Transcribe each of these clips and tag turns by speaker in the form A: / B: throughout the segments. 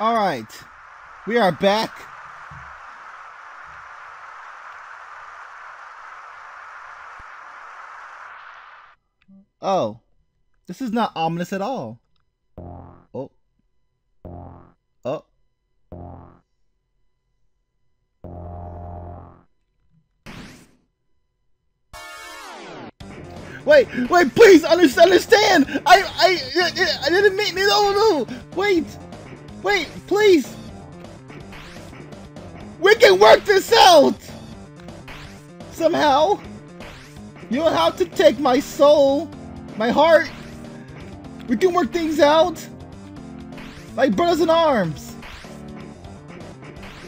A: All right, we are back. Oh, this is not ominous at all. Oh. Oh. Wait, wait, please understand. understand. I, I, I didn't mean. No, no. Wait, wait, please. We can work this out somehow. You don't have to take my soul, my heart. We can work things out. Like brothers in arms.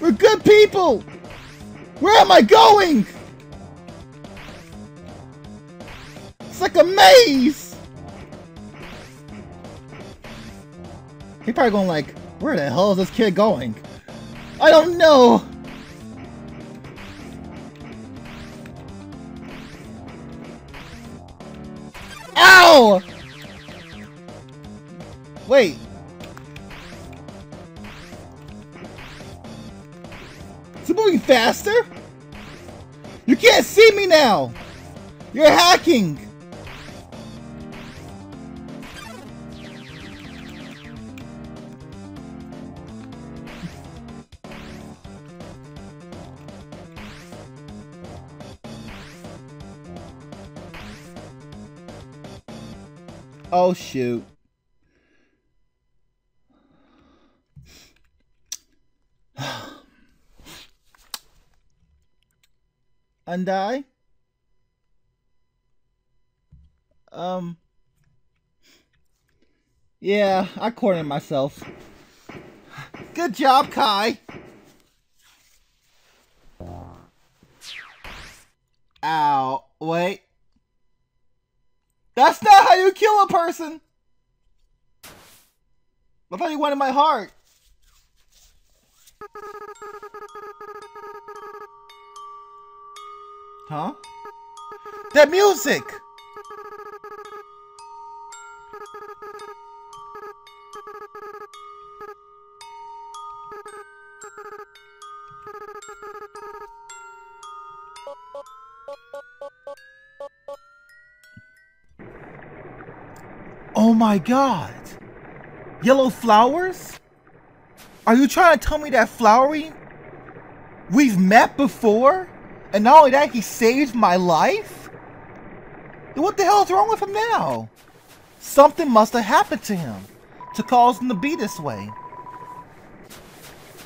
A: We're good people. Where am I going? It's like a maze! He probably gonna like, where the hell is this kid going? I don't know! Ow! Wait. Is it moving faster? You can't see me now! You're hacking! Oh shoot. Undie? Um. Yeah, I cornered myself. Good job, Kai. Ow. Wait. That's not how you kill a person! I thought you wanted my heart. Huh? That music! My god! Yellow flowers? Are you trying to tell me that Flowey we've met before? And not only that, he saved my life? What the hell is wrong with him now? Something must have happened to him to cause him to be this way.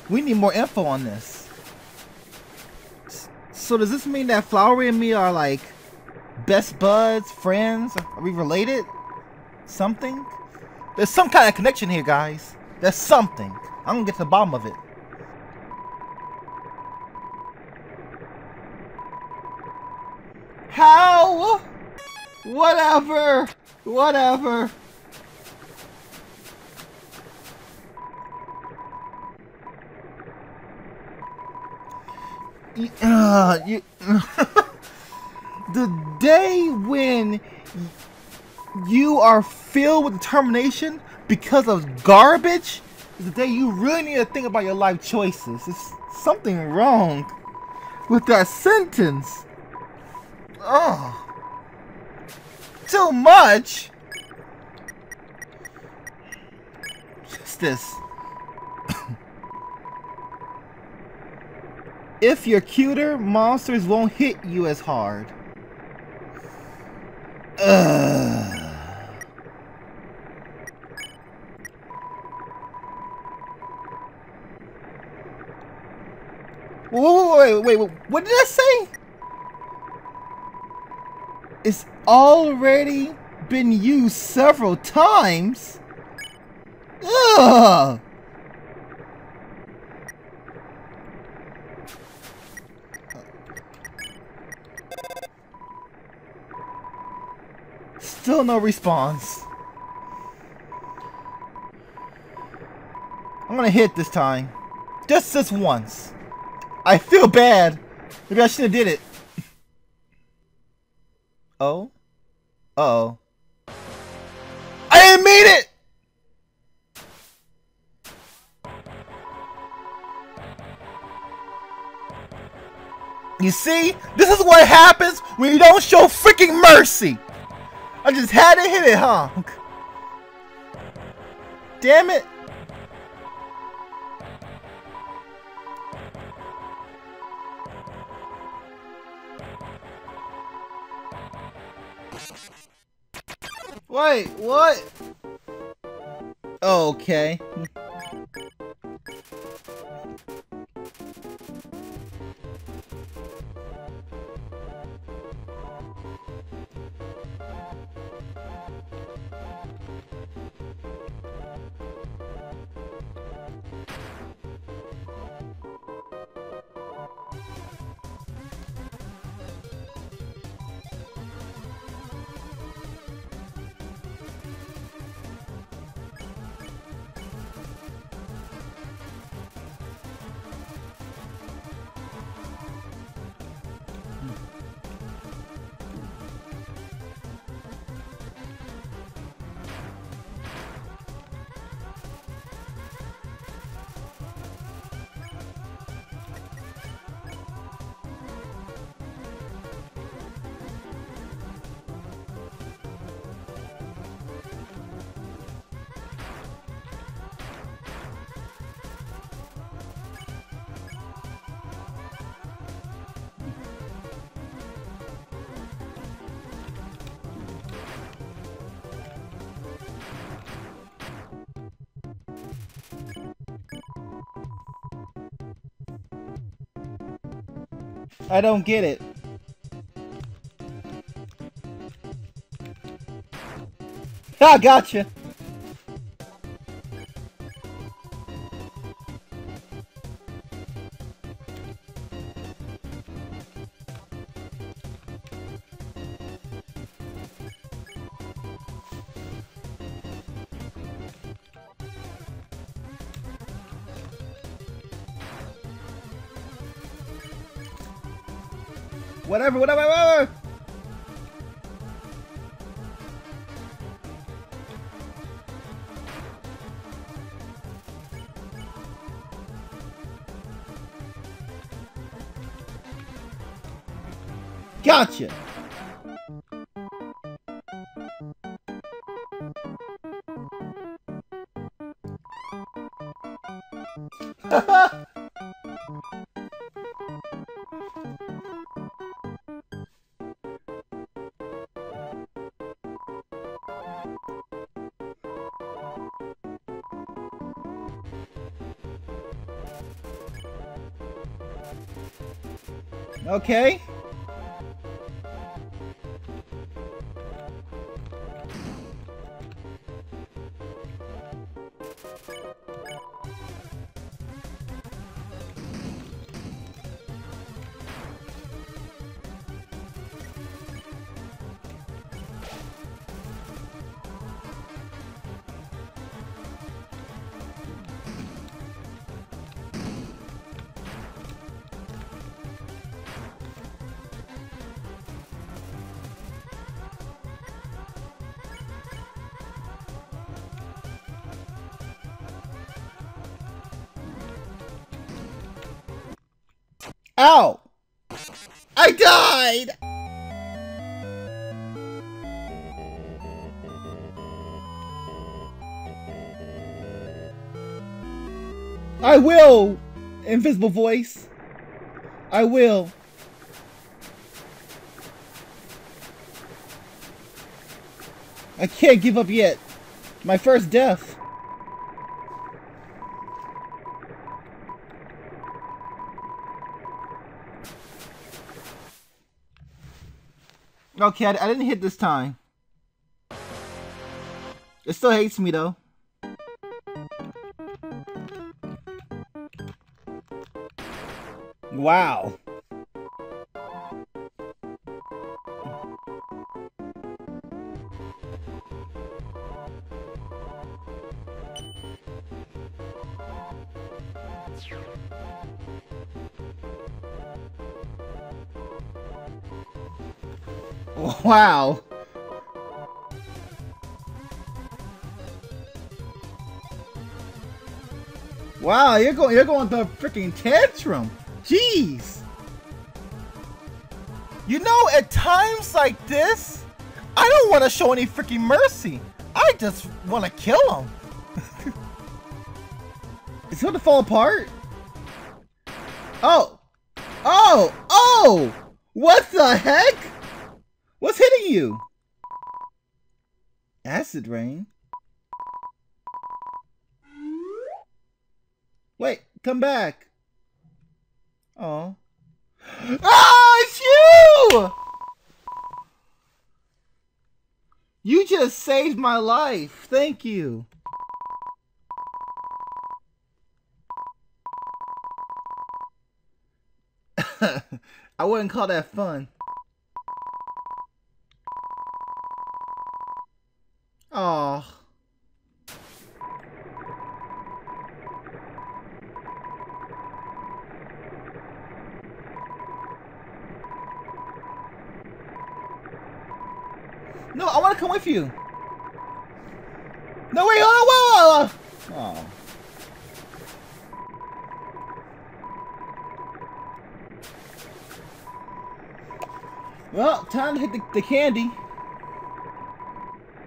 A: We need more info on this. So does this mean that Flowey and me are like best buds, friends? Are we related? Something? There's some kind of connection here, guys. There's something. I'm gonna get to the bottom of it. How? Whatever. Whatever. Uh, you, the day when you are filled with determination because of garbage is the day you really need to think about your life choices. There's something wrong with that sentence. Oh. Too much? What's this? if you're cuter, monsters won't hit you as hard. Ugh. Wait, wait, wait, wait, what did I say? It's already been used several times? Ugh! Still no response. I'm gonna hit this time. Just this once. I feel bad. Maybe I should have did it. Oh? Uh oh I didn't mean it! You see? This is what happens when you don't show freaking mercy! I just had to hit it, huh? Damn it! Wait, what? Oh, okay. I don't get it. Ah, gotcha. Whatever, whatever, whatever! Gotcha! okay. Ow! I died! I will! Invisible voice. I will. I can't give up yet. My first death. Okay, I, I didn't hit this time. It still hates me though. Wow. Wow. Wow, you're going you're going the freaking tantrum. Jeez. You know, at times like this, I don't want to show any freaking mercy. I just want to kill him. Is he going to fall apart? Oh. Oh. Oh. What the heck? What's hitting you? Acid rain? Wait, come back. Oh. Ah, it's you! You just saved my life. Thank you. I wouldn't call that fun. Oh. No, I want to come with you. No, wait, oh, whoa, whoa, whoa. Oh. Well, time to hit the, the candy.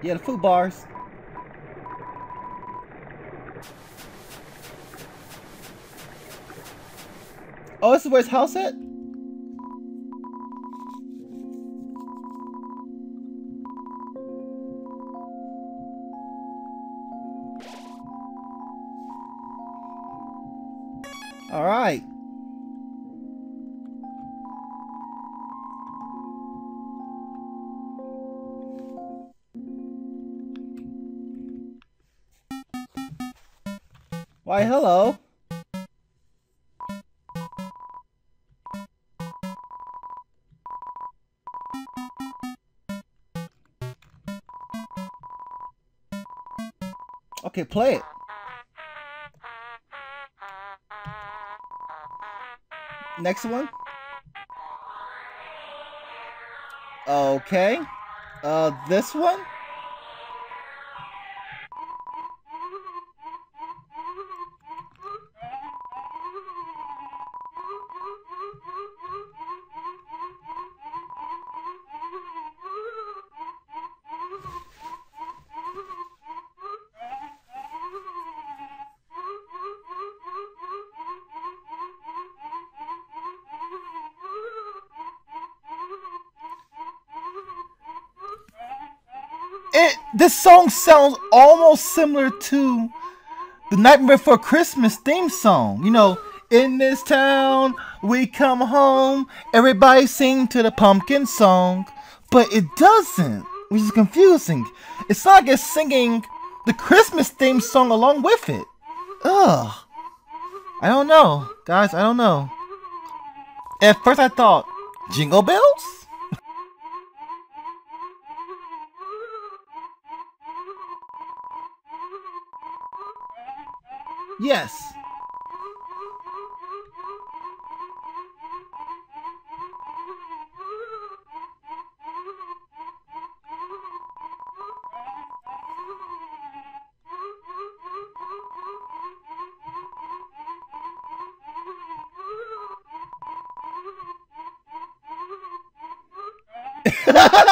A: Yeah, the food bars. Oh, this is where his house at? Why, hello. Okay, play it. Next one. Okay. Uh, this one? This song sounds almost similar to the Nightmare Before Christmas theme song. You know, in this town we come home, everybody sing to the pumpkin song, but it doesn't, which is confusing. It's not like it's singing the Christmas theme song along with it. Ugh. I don't know, guys. I don't know. At first, I thought Jingle Bells. Yes.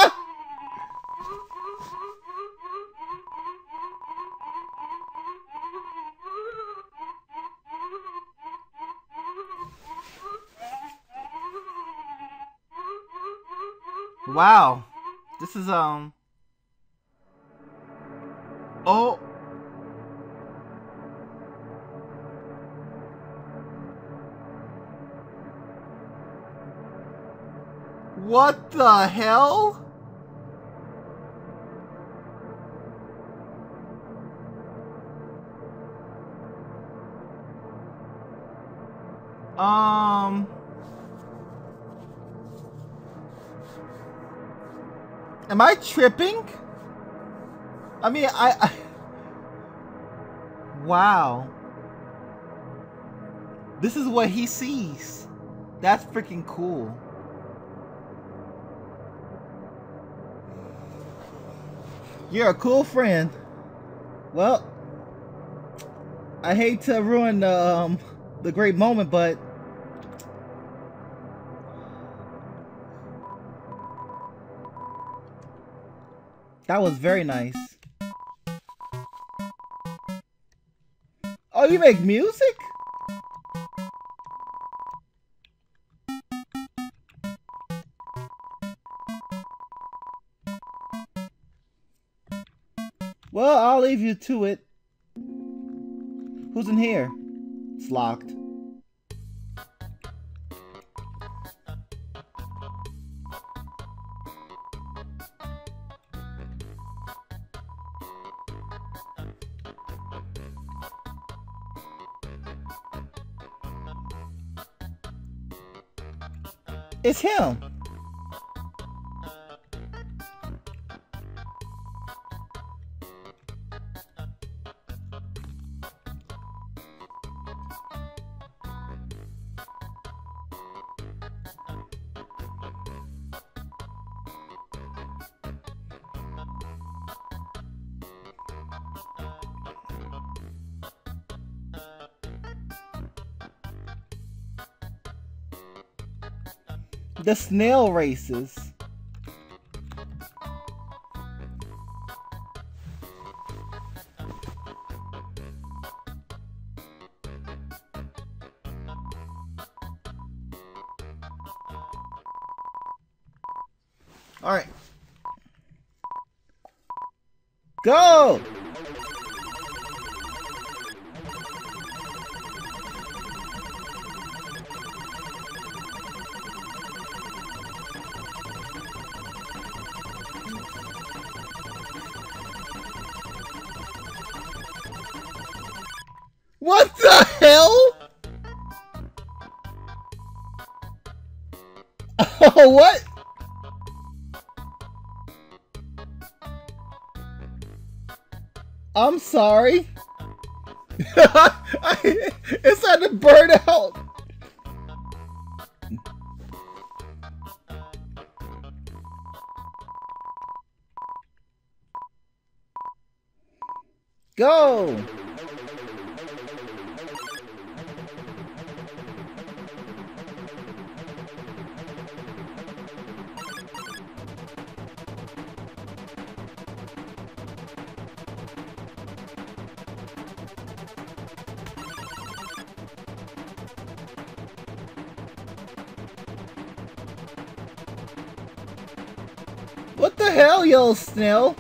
A: Um... Oh! What the hell? Um... Am I tripping? I mean, I, I... Wow. This is what he sees. That's freaking cool. You're a cool friend. Well, I hate to ruin the, um, the great moment, but That was very nice. Oh, you make music? Well, I'll leave you to it. Who's in here? It's locked. It's him. The snail races. What? I'm sorry. it's had to burn out. Go! Yellow snail?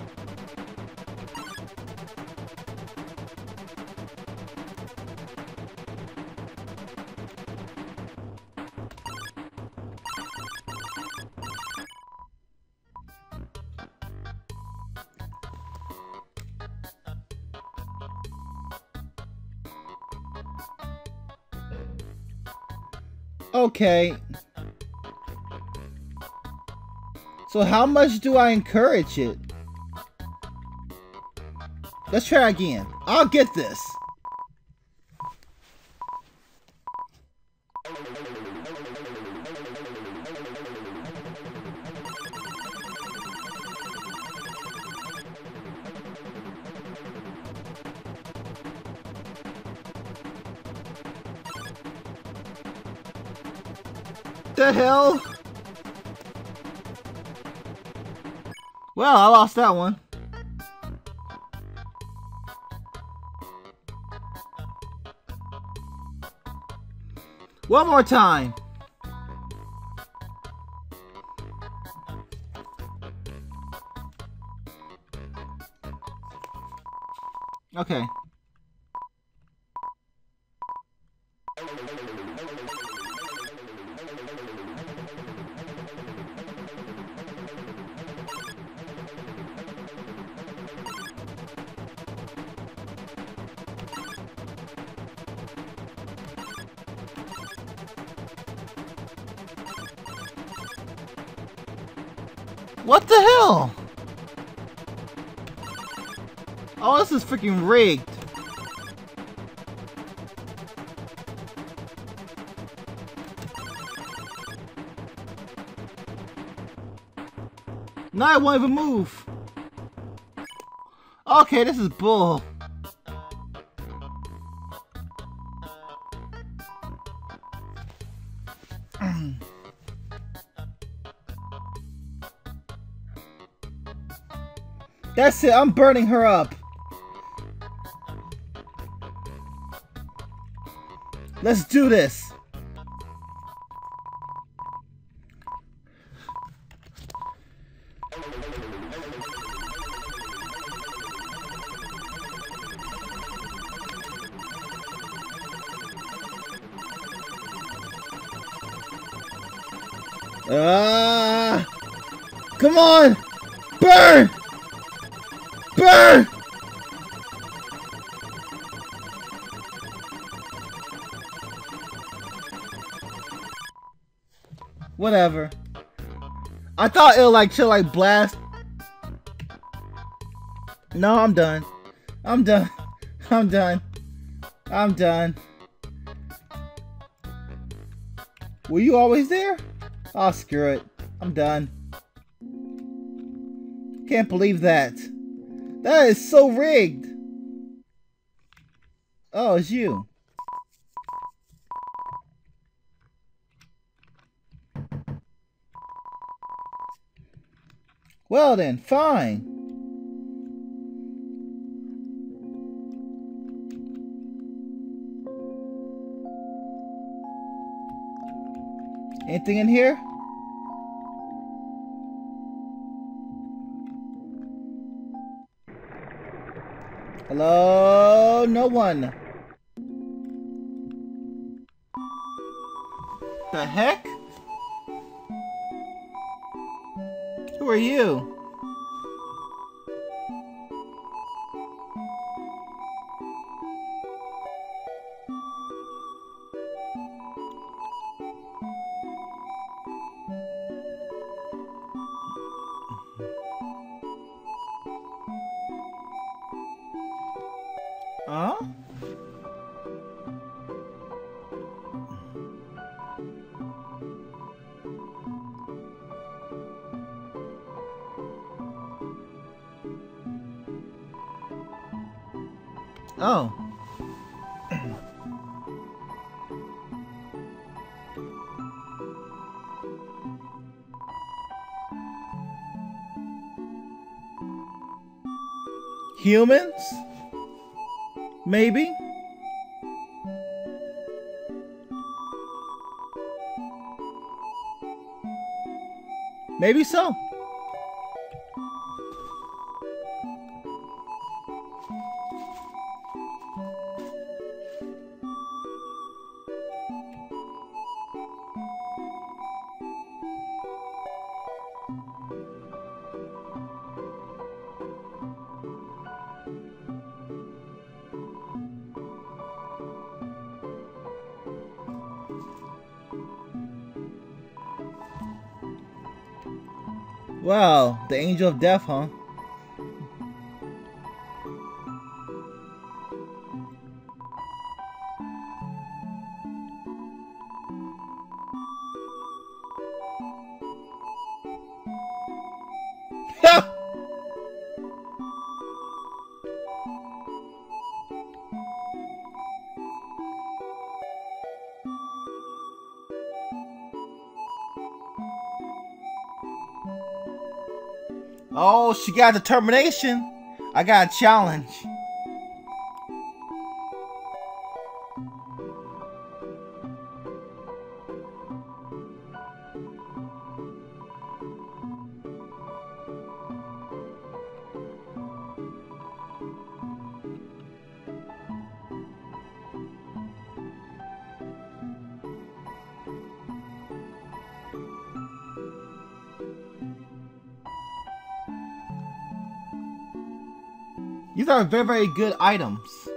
A: Okay. So how much do I encourage it? Let's try again. I'll get this. The hell? Well, I lost that one. One more time. Okay. What the hell? Oh, this is freaking rigged. Now I won't even move. Okay, this is bull. That's it. I'm burning her up. Let's do this. Ah! Come on! Burn! Whatever. I thought it'll like chill like blast. No, I'm done. I'm done. I'm done. I'm done. Were you always there? Oh, screw it. I'm done. Can't believe that. That is so rigged. Oh, it's you. Well then, fine. Anything in here? Hello? No one. The heck? Who are you? Oh. Humans? Maybe? Maybe so. The angel of death, huh? She got determination. I got a challenge. Are very, very good items.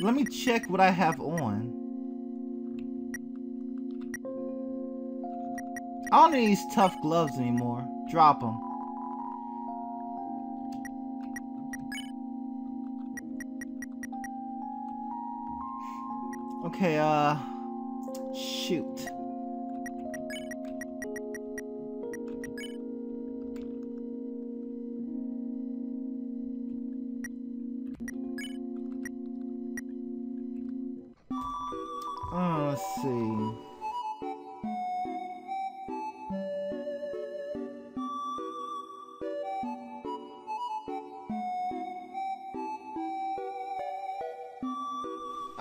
A: Let me check what I have on. I don't need these tough gloves anymore. Drop them. Okay, uh...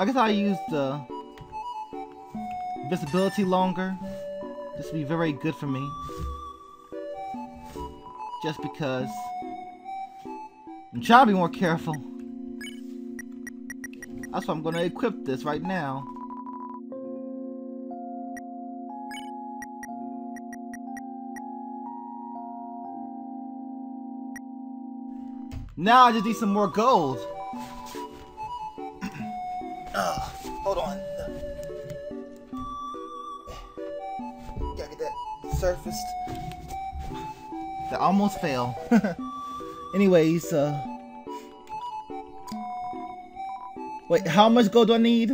A: guess I'll use the visibility longer. This will be very good for me. Just because I'm trying to be more careful. That's why I'm going to equip this right now. Now I just need some more gold. That almost fell. Anyways, uh... Wait, how much gold do I need?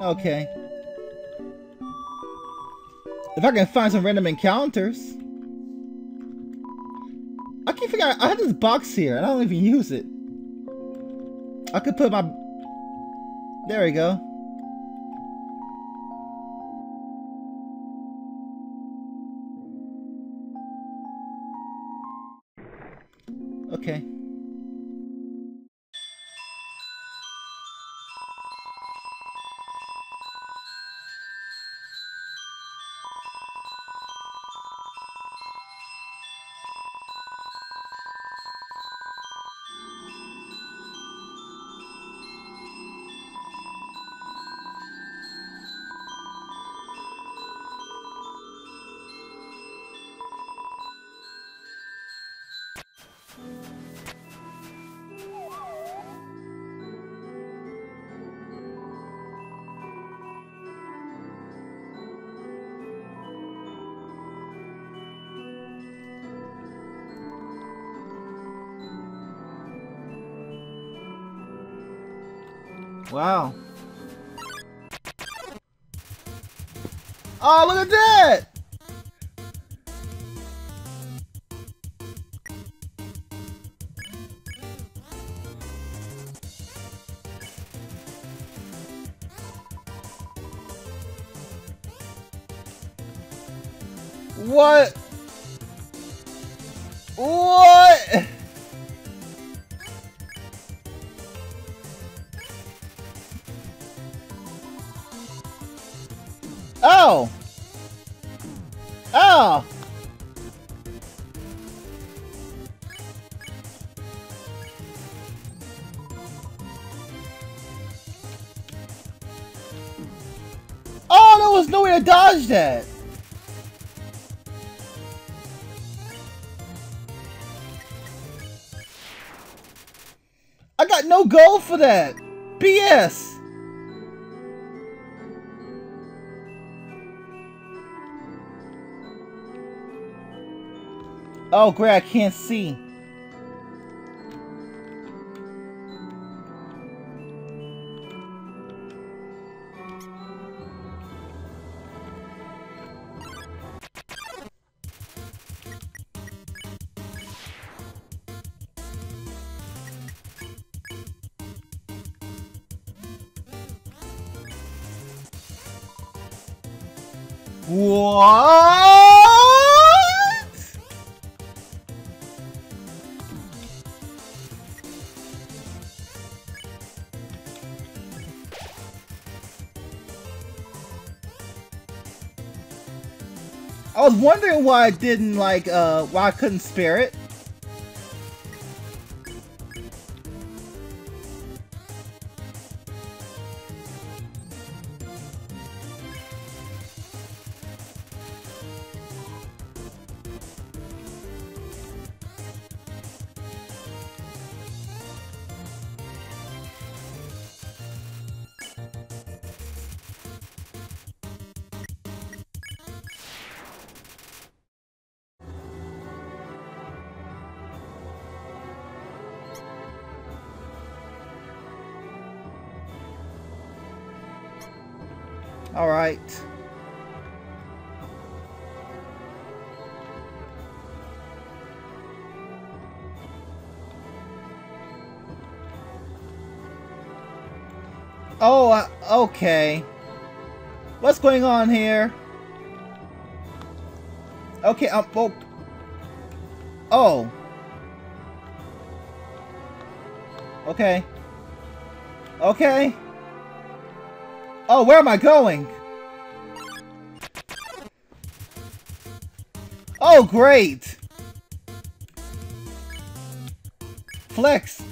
A: Okay. If I can find some random encounters. I figure out, I have this box here, and I don't even use it. I could put my... There we go. Okay. Oh, look at that! That! I got no gold for that! BS! Oh, great, I can't see. Wondering why I didn't like uh why I couldn't spare it. Okay. What's going on here? Okay, I'm... Oh. oh. Okay. Okay. Oh, where am I going? Oh, great! Flex!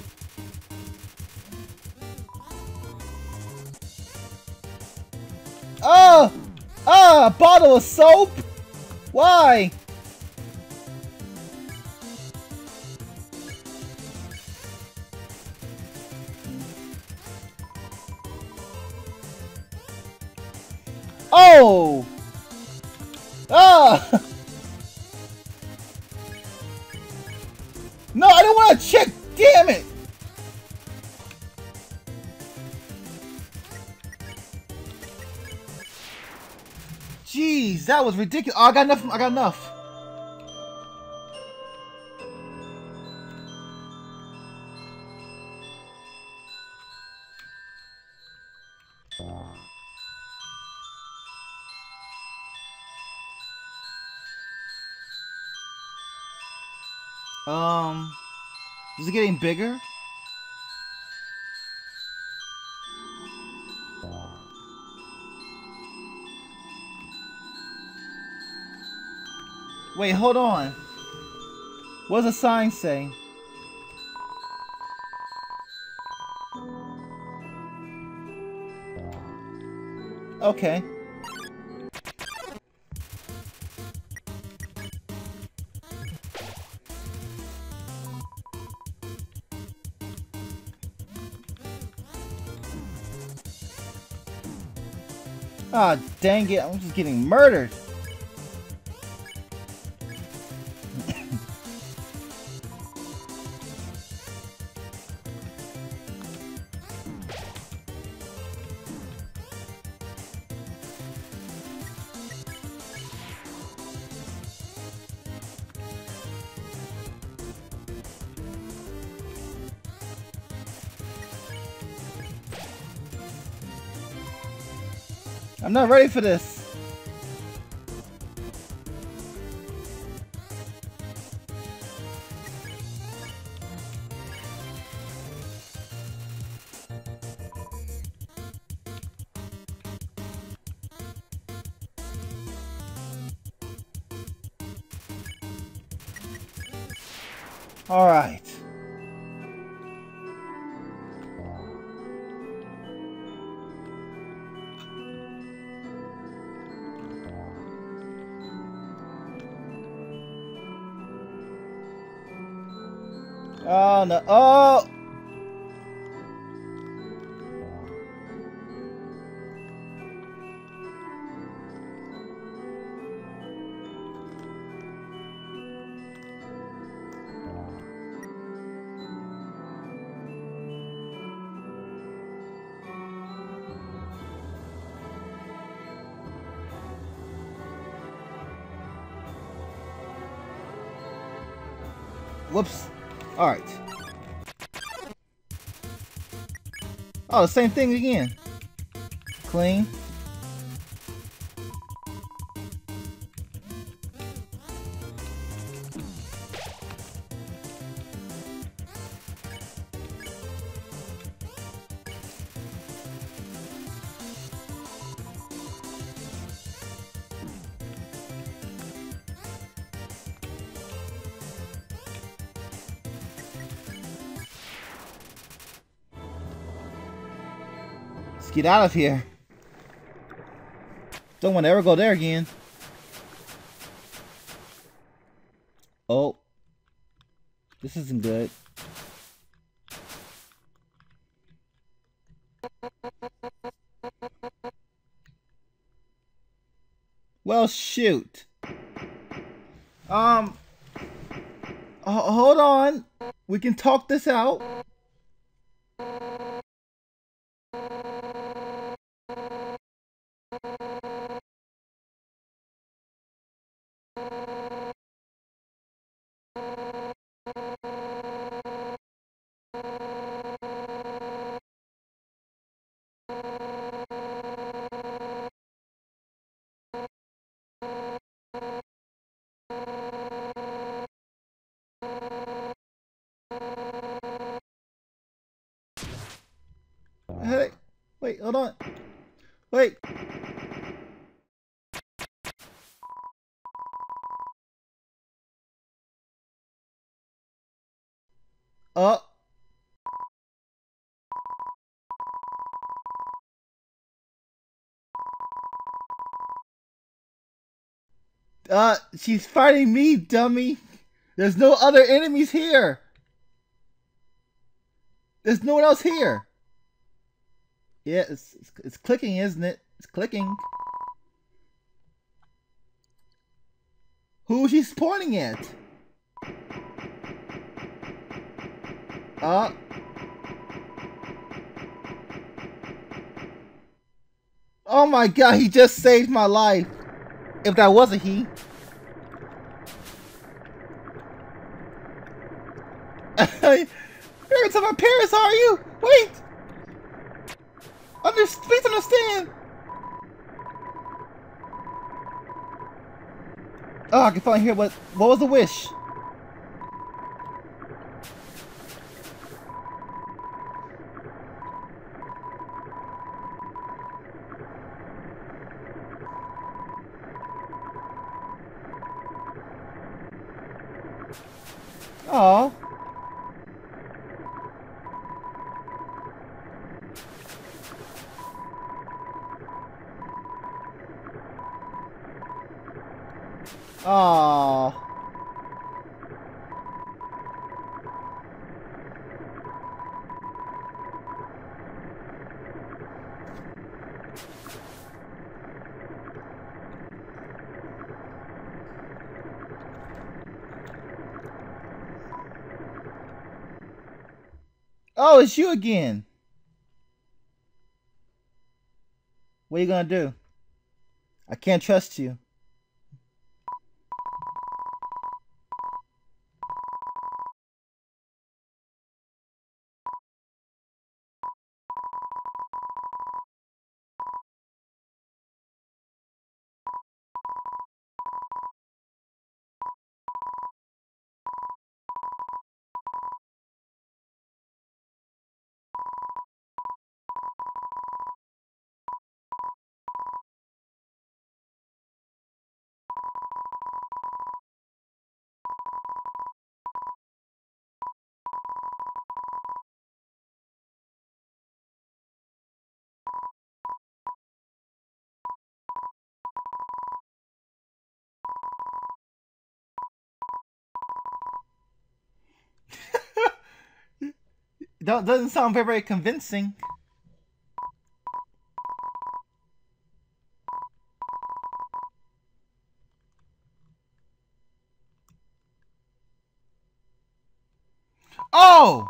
A: Oh! Ah! A bottle of soap? Why? That was ridiculous. Oh, I got enough. I got enough. Um, is it getting bigger? Wait, hold on. What does the sign say? Okay. Ah, dang it, I'm just getting murdered. I'm not ready for this. Oh, same thing again. Clean. Get out of here. Don't want to ever go there again. Oh. This isn't good. Well, shoot. Um, hold on. We can talk this out. Hold on. Wait. Uh. Uh, she's fighting me, dummy. There's no other enemies here. There's no one else here. Yeah, it's, it's, it's clicking, isn't it? It's clicking. Who she's pointing at? Uh. Oh my god, he just saved my life. If that wasn't he. You're to my parents, are you? Wait! Under please understand! Oh, I can finally hear what what was the wish? Oh. Oh, it's you again. What are you gonna do? I can't trust you. Don't, doesn't sound very, very convincing. Oh!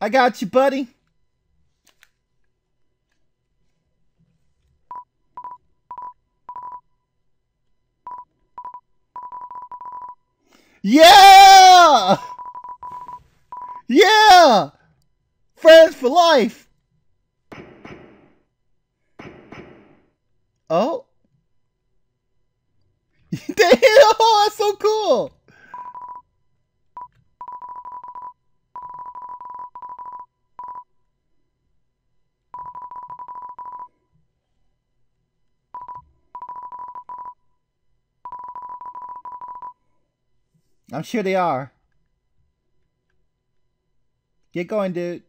A: I got you, buddy. Yeah! Yeah! Friends for life! Oh? Damn! Oh, that's so cool! I'm sure they are. Get going, dude.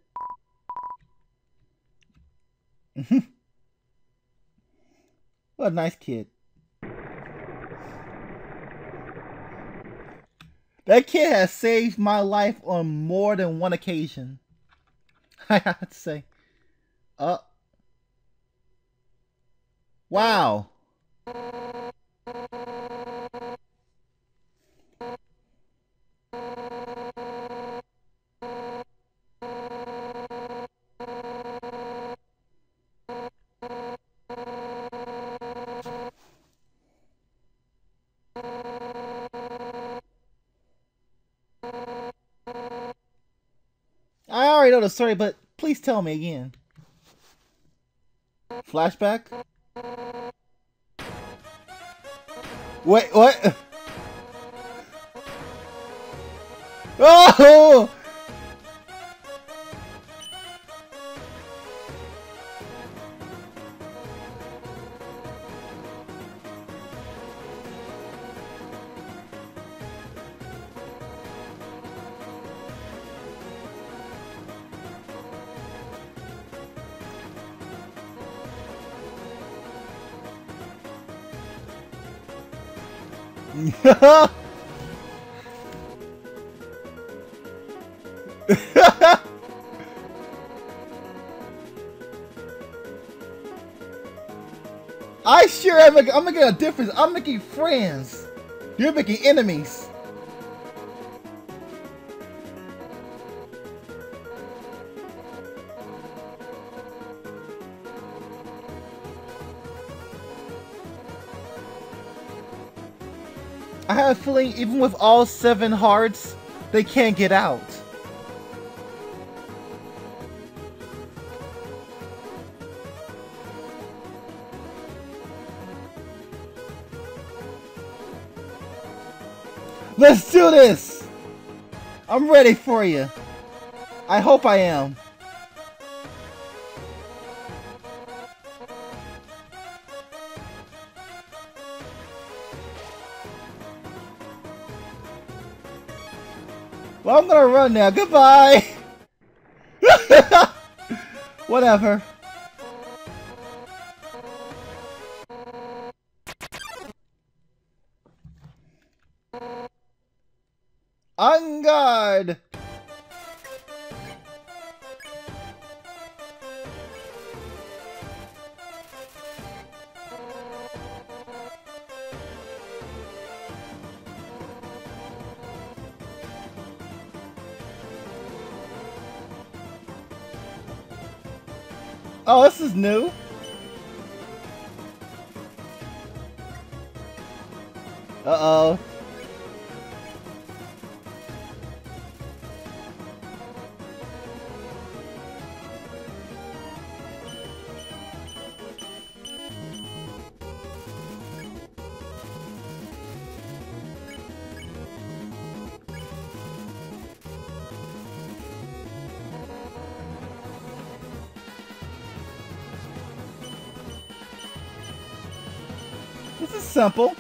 A: what a nice kid. That kid has saved my life on more than one occasion. I have to say. Uh. Wow. Story, but please tell me again. Flashback? Wait, what? Oh! I sure am. I'm making a difference. I'm making friends. You're making enemies. Have a feeling even with all seven hearts, they can't get out. Let's do this! I'm ready for you. I hope I am. Well, I'm gonna run now. Goodbye! Whatever. Is new. Uh-oh. Simple.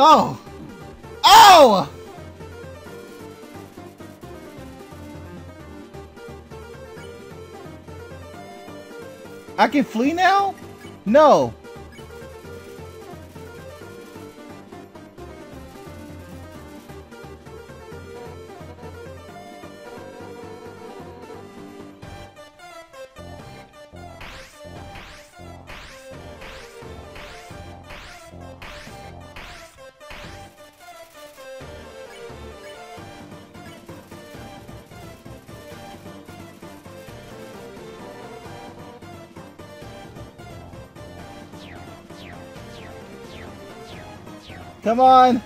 A: Oh! Oh! I can flee now? No. Come on.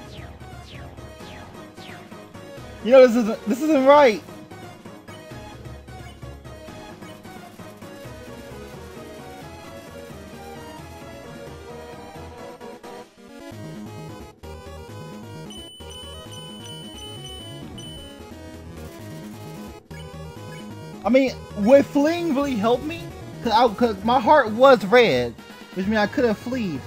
A: You know this isn't this isn't right. I mean, would fleeing really help me? Cause, I, Cause my heart was red, which means I could have fleed.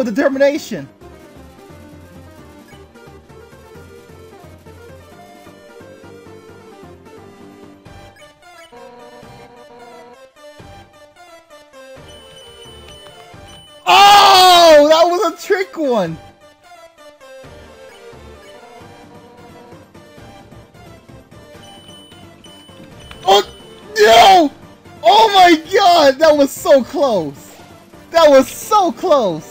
A: Feel determination. Oh, that was a trick one. Oh, no! Oh my god, that was so close. That was so close.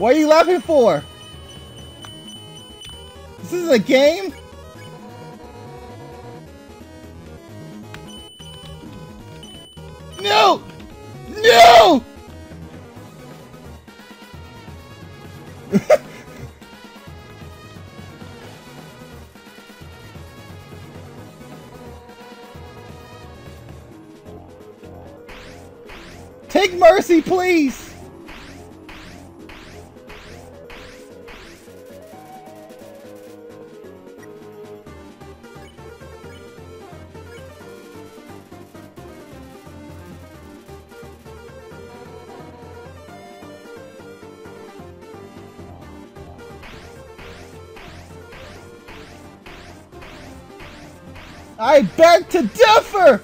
A: What are you laughing for? This is a game? No! No! Take mercy, please! Beg to differ!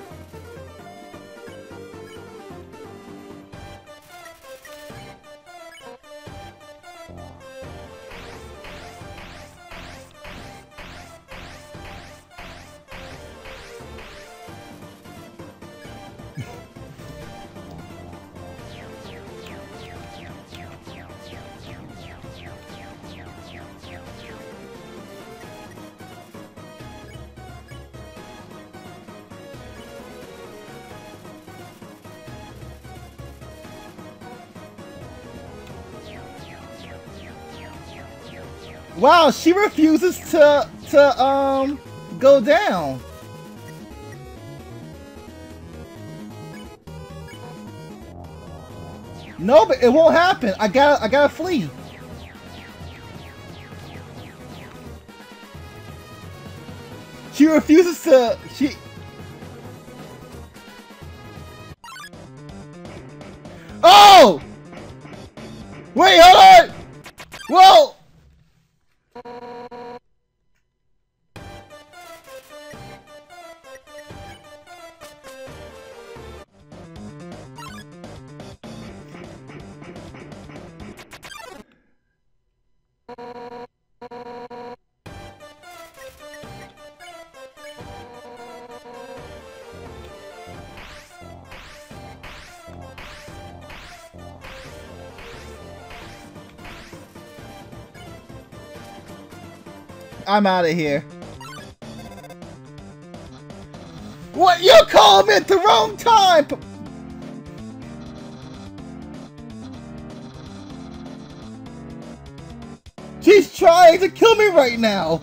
A: Wow, she refuses to to um go down. No, but it won't happen. I gotta I gotta flee. She refuses to she Oh! Wait, hold on! Whoa! I'm out of here. What? You called me at the wrong time! She's trying to kill me right now!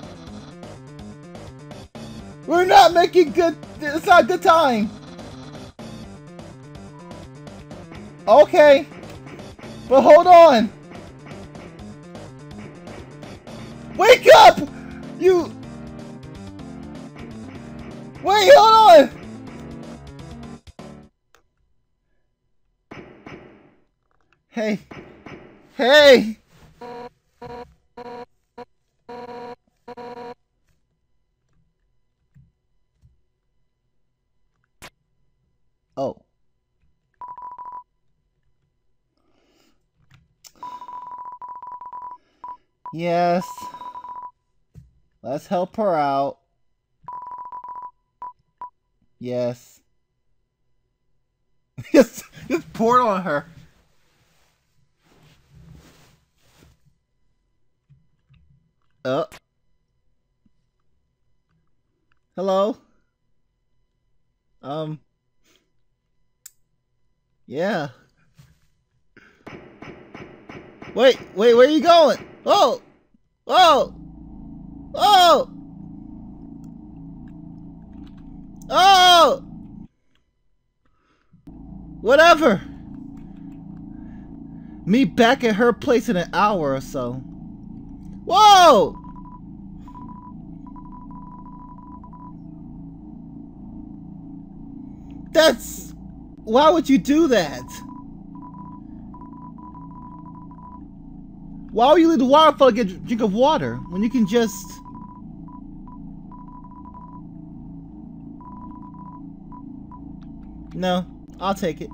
A: We're not making good... It's not good time! Okay. But hold on! Wake up! You... Wait, hold on! Hey. Hey! Oh. Yes. Let's help her out. Yes. just, just it on her. Uh. Hello? Um. Yeah. Wait, wait, where are you going? Oh! Oh! Oh! Oh! Whatever. Me back at her place in an hour or so. Whoa! That's... Why would you do that? Why would you leave the waterfall to get a drink of water when you can just... No, I'll take it.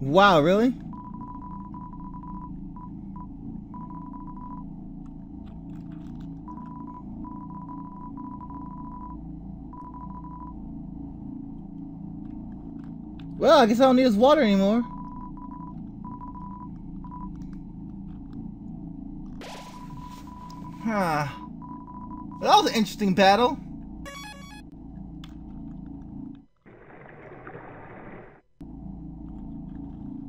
A: Wow, really? Well, I guess I don't need this water anymore. Huh. That was an interesting battle.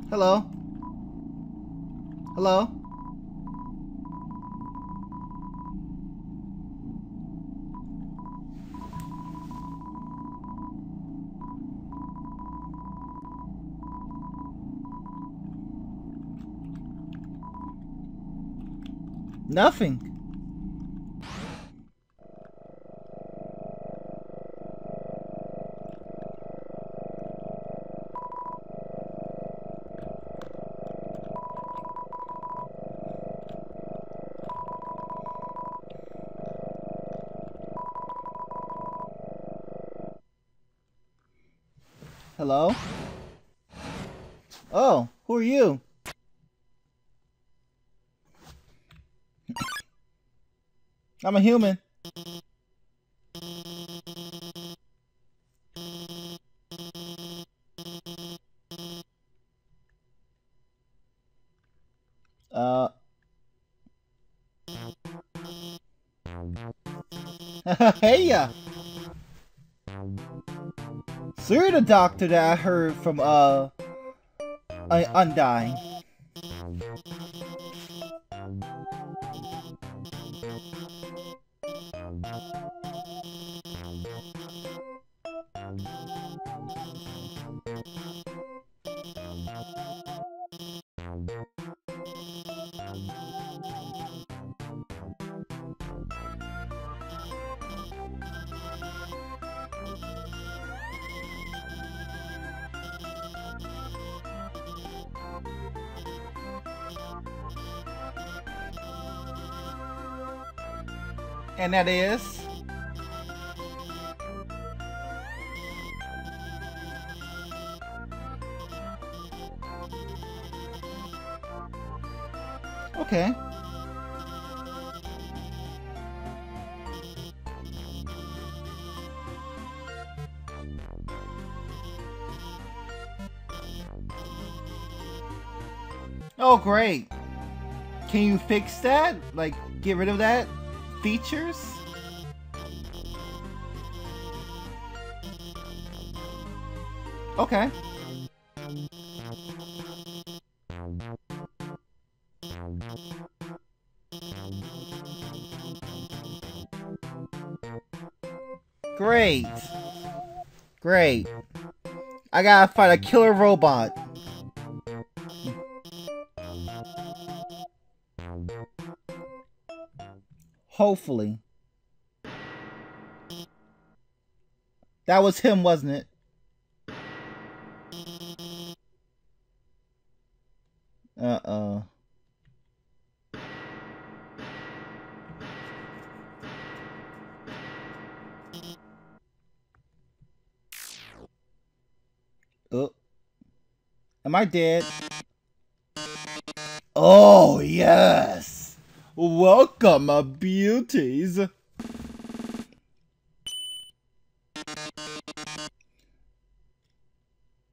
A: Hello? Hello? Nothing. I'm a human. Uh. hey ya! So you're the doctor that I heard from, uh, Undyne. And that is... Okay. Oh, great. Can you fix that? Like, get rid of that? Features? Okay. Great. Great. I gotta fight a killer robot. Hopefully. That was him, wasn't it? Uh-oh. Oh. Am I dead? Oh, yes. Welcome, my beauties.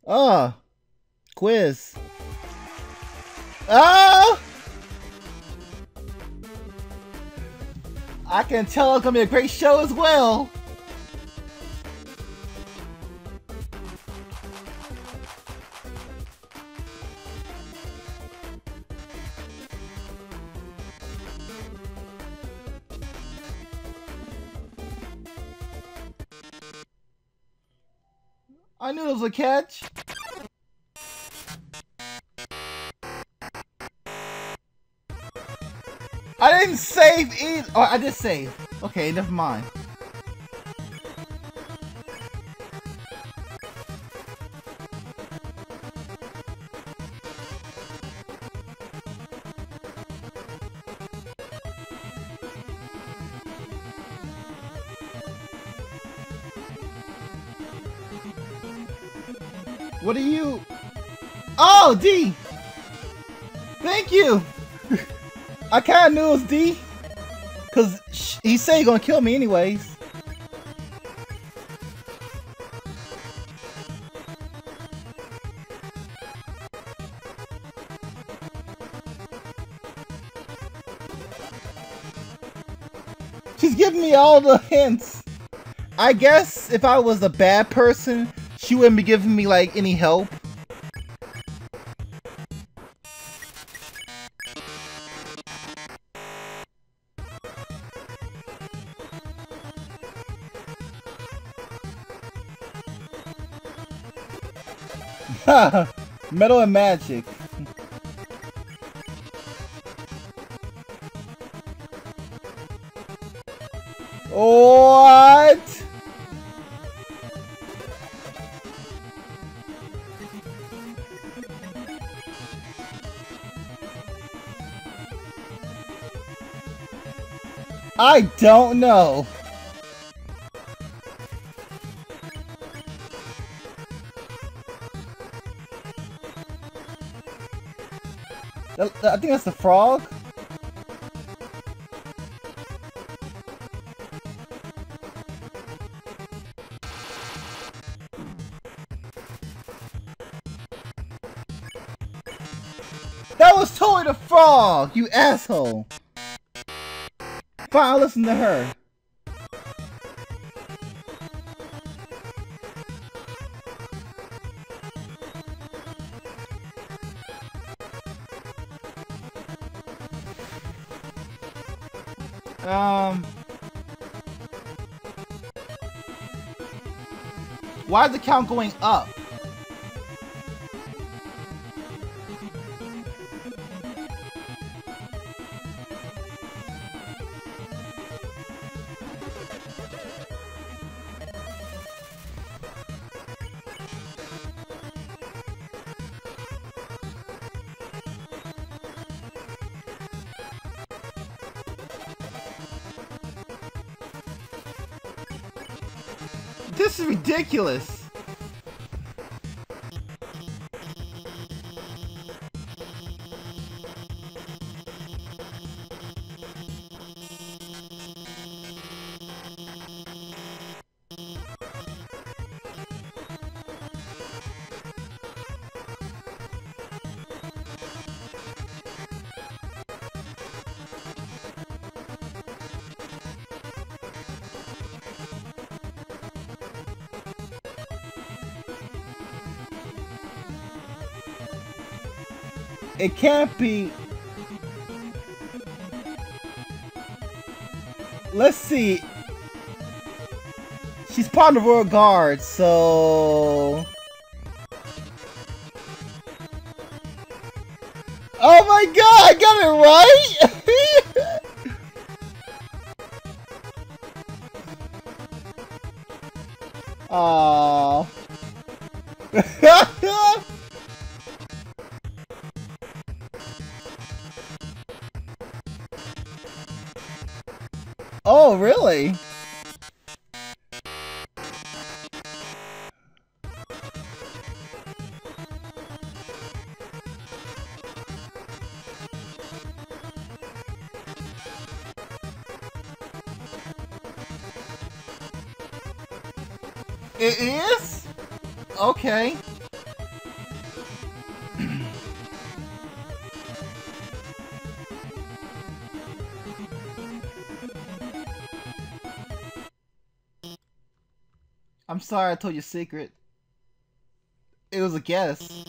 A: Ah, quiz. Ah! I can tell it's gonna be a great show as well. A catch. I didn't save either. Oh, I did save. Okay, never mind. D! Thank you! I kinda knew it was D. Cause he said he gonna kill me anyways. She's giving me all the hints. I guess if I was a bad person, she wouldn't be giving me like any help. Metal and magic. What? I don't know. I think that's the frog. That was totally the frog, you asshole. Fine, I'll listen to her. Why is the count going up? Ridiculous. It can't be... Let's see. She's part of the Royal Guard, so... sorry I told you a secret. It was a guess.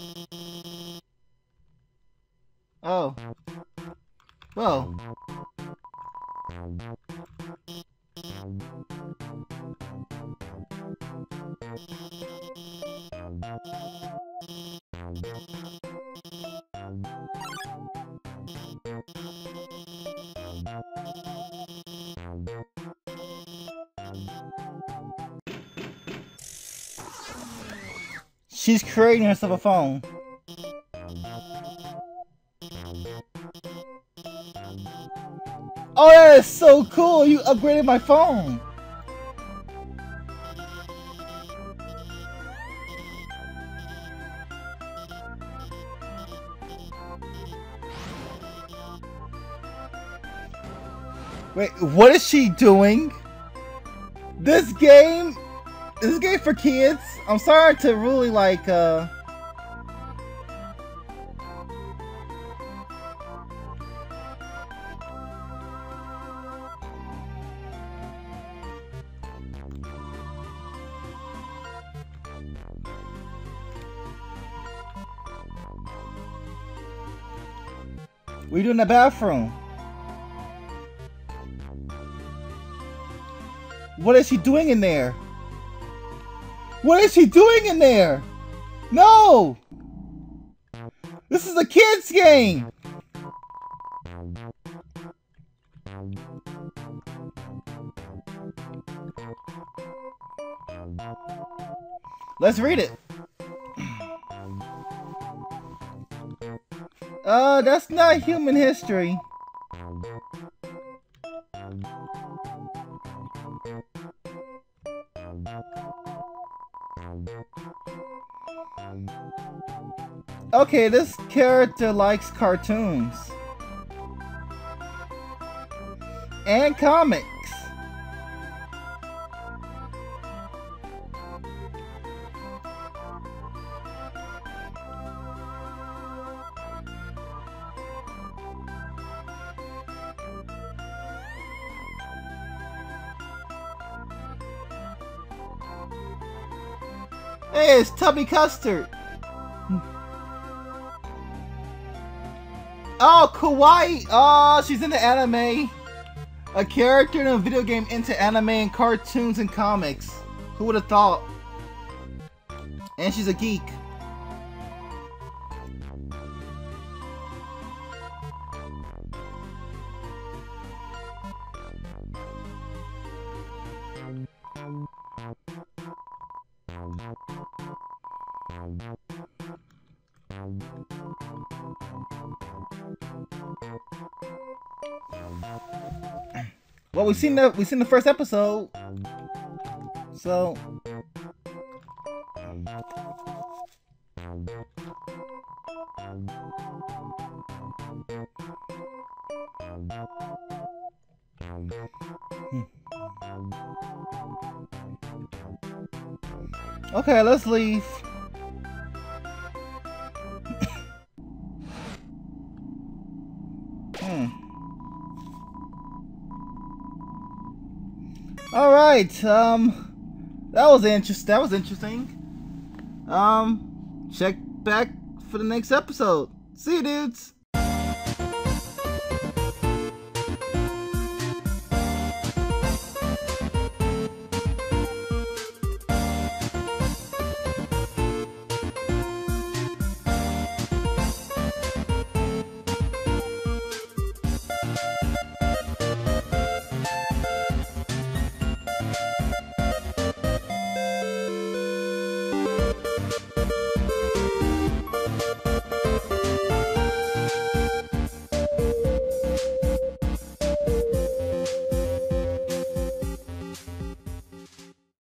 A: She's creating herself a phone. Oh, that is so cool! You upgraded my phone! Wait, what is she doing? This game Is this game for kids. I'm sorry to really like uh We do in the bathroom. What is he doing in there? What is she doing in there? No! This is a kid's game! Let's read it. Uh, that's not human history. Okay, this character likes cartoons. And comics. Hey, it's Tubby Custard. Oh, Kawaii! Oh, she's into anime. A character in a video game into anime and cartoons and comics. Who would have thought? And she's a geek. Well, we've seen the we've seen the first episode, so. Hmm. Okay, let's leave. Right. Um, that was interesting. That was interesting. Um, check back for the next episode. See you, dudes.